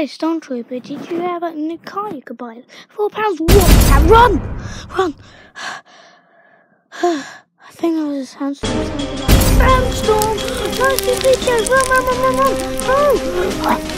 Hey, Stormtrooper, did you have a new car you could buy? Four pounds. What? Run! Run! I think I was a sandstorm. Sandstorm! Nice to meet you! Run, run, run, run, run! Oh!